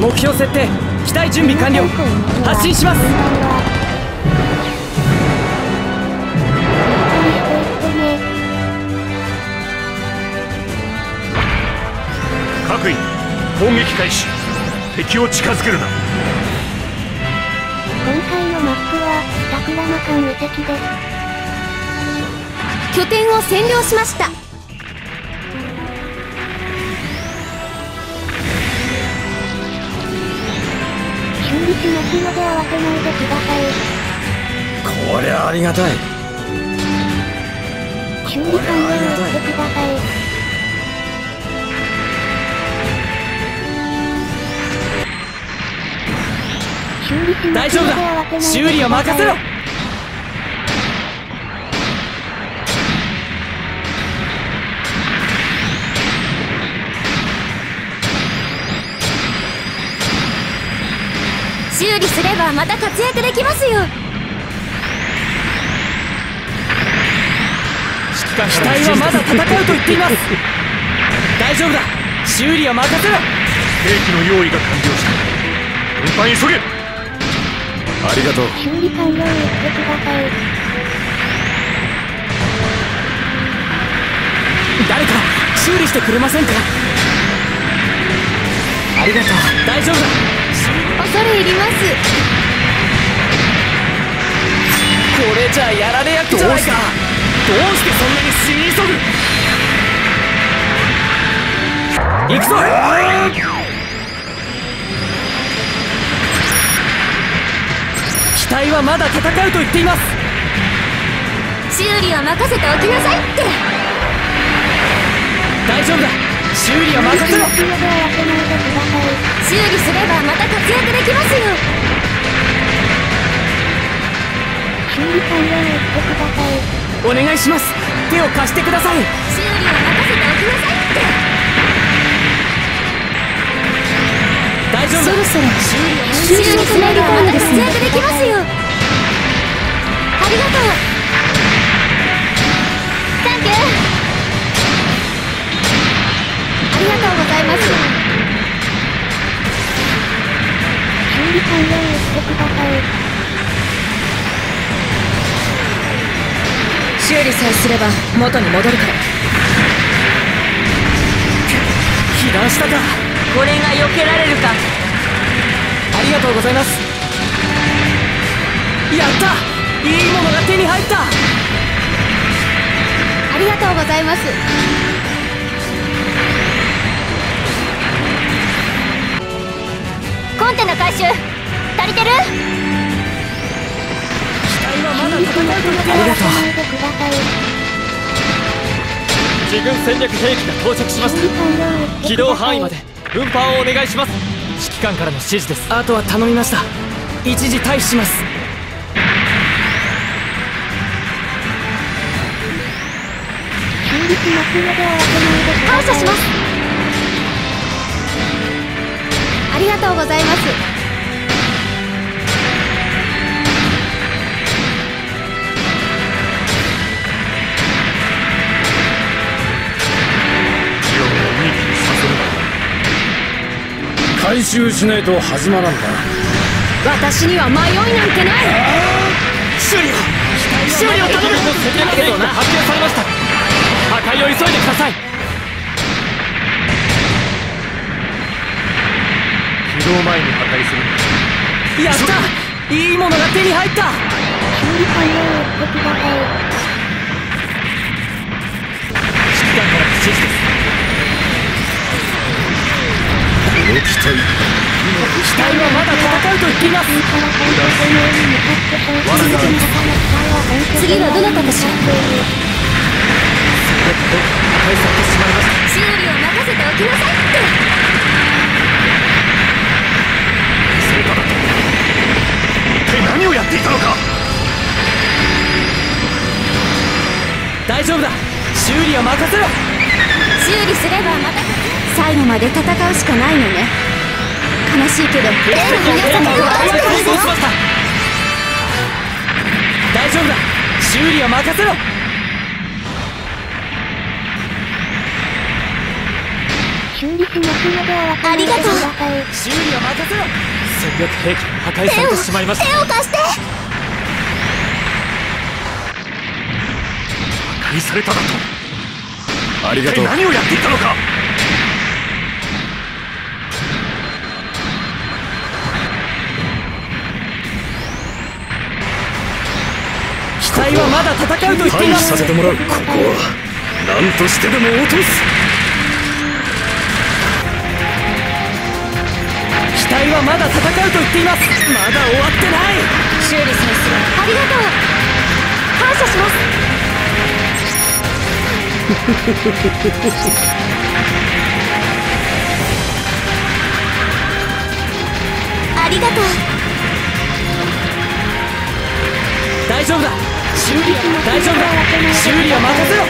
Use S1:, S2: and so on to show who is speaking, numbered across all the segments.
S1: 目標設定機体準備完了。発進します。
S2: 各位攻撃開始。敵を近づけるな。
S3: 今回のマップは桜間間遺跡です。
S4: 拠点を占領しました
S3: で慌てないでください
S1: こりゃありがたい。
S3: 修理完了してください修理します
S1: 大丈夫
S3: ので慌てないでください
S1: だ。修理を任せろ
S4: 修理すればまた活躍できますよ。
S1: 機体はまだ戦うと言っています。大丈夫だ。修理を任せろ。
S2: 兵器の用意が完了した。運搬急げ。
S1: ありがとう。
S3: 修理完了してください。
S1: 誰か修理してくれませんか？ありがとう。大丈夫だ
S4: 恐れ入ります。
S1: これじゃやられ役じゃないか。どうしてそんなに死に急ぐ？行くぞ。機体はまだ戦うと言っています。
S4: 修理は任せておきなさいって。
S1: 大丈夫だ修理を任せろ。
S3: 修理すので慌てないでください
S4: 修理すればまた活躍できますよ。
S3: 修理完了してください
S1: お願いします。手を貸してください。
S4: 修理は任せておきなさいって。
S1: 大丈夫。だ
S4: そろそろ
S1: 修理を
S4: 修理すればまた活躍できますよ。ありがとう
S3: 修理さ
S4: えすれば元に戻るから。
S1: 被弾したか
S4: これが避けられるか
S1: ありがとうございますやったいいものが手に入った
S4: ありがとうございますコンテナ回収足りてる
S3: がとう。
S1: 自軍戦略兵器が到着しました起動範囲まで運搬をお願いします。指揮官からの指示です。あとは頼みました。一時退避します。
S4: 感謝します。ありがとうございます。
S5: 回収しないと始まらんか
S4: 私には迷いなんてない。
S1: 修理を修理を頼む。戦略兵器が発表されました。破壊を急いでください。
S2: 起動前に破壊する
S1: やった。いいものが手に入った戦うと言っています。
S4: 次はどなたかしら修理を任せておきなさいって。
S2: 成果だと一体何をやっていたのか。
S1: 大丈夫だ。修理を任せろ。
S4: 修理すればまた最後まで戦うしかないのね悲しいけど例の皆様を
S1: 破壊
S4: 愛してる
S1: 成功しました。大丈夫だ。修理を任せろ。
S3: 修理しますのでお分かりください。
S1: 修理は任せろ。戦略兵器が破壊されてしまいました。
S4: 手を貸して。
S2: 破壊されただと。
S5: ありがとう。
S2: 何をやっていたのか
S1: はまだ戦うと言っています
S5: させてもらうここは何としてでも落とす
S1: 機体はまだ戦うと言っていますまだ終わってない
S4: 修理さえすればありがとう感謝しますありがとう
S1: 大丈夫だ修理大丈夫だ修理は任せろ。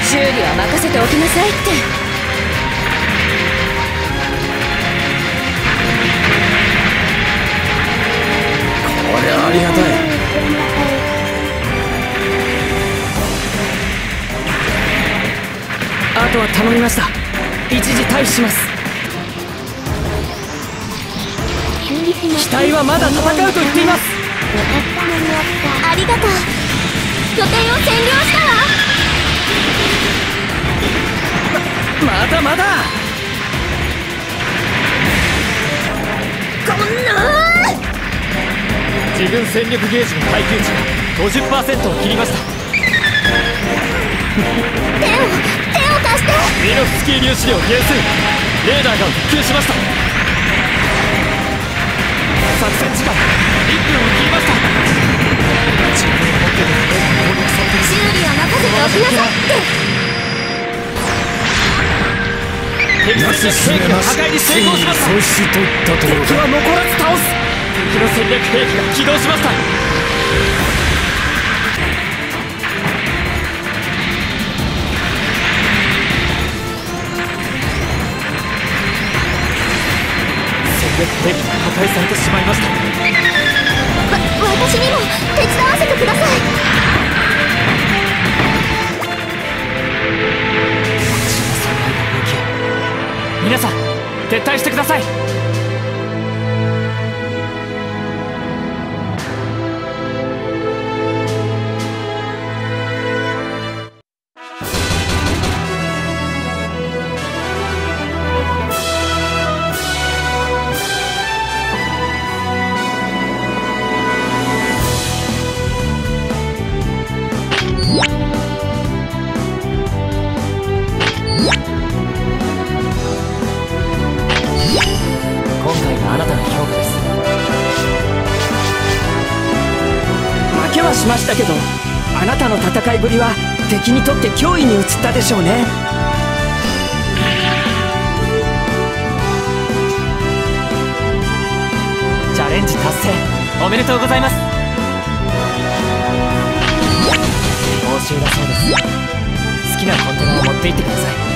S4: 修理は任せておきなさいって
S5: これありがたい
S1: あとは頼みました一時退避します。機体はまだ戦うと言っています。
S4: ありがとう拠点を占領したわ。
S1: まだまだ。
S4: こんな
S1: 自分戦力ゲージの耐久値が50%を切りました。
S4: 手を手を貸して。
S1: ミノフスキー粒子量減数レーダーが復旧しました。作戦時間1分を切りました
S4: きなさいって
S1: 敵戦略兵器が破壊に成功しました
S5: 喪失といったところ
S1: 敵は残らず倒す敵の戦略兵器が起動しました撤退してください。したけどあなたの戦いぶりは敵にとって脅威に移ったでしょうね。チャレンジ達成おめでとうございます。報酬だそうです。好きなコンテナを持って行ってください。